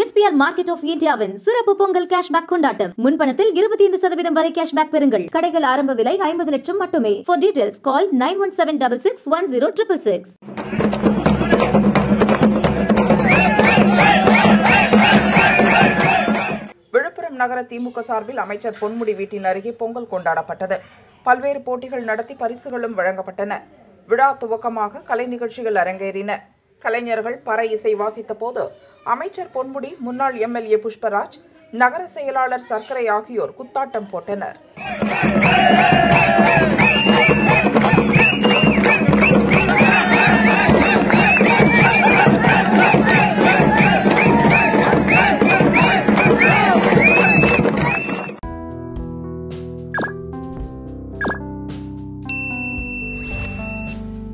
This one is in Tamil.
எஸ்பிஆர் மார்க்கெட் ஆஃப் இந்தியாவின் சிறப்பு பொங்கல் கேஷ்பேக் கொண்டாட்டம். முன்பணத்தில் இருபத்தி ஐந்து சதவீதம் வரை கேஷ்பேக் பெறுங்கள். கடைகள் ஆரம்ப விலை ஐம்பது லட்சம் மட்டுமே. For details call nine one seven double six one zero triple six Viluppuram நகர திமுக சார்பில் அமைச்சர் பொன்முடி வீட்டின் அருகே பொங்கல் கொண்டாடப்பட்டது. பல்வேறு போட்டிகள் நடத்தி பரிசுகளும் வழங்கப்பட்டன. விழா துவக்கமாக கலை நிகழ்ச்சிகள் அரங்கேறின. கலைஞர்கள் பற இசை வாசித்த போது அமைச்சர் பொன்முடி முன்னாள் எம்எல்ஏ புஷ்பராஜ் நகர செயலாளர் சர்க்கரை ஆகியோர் குத்தாட்டம் போட்டனர்.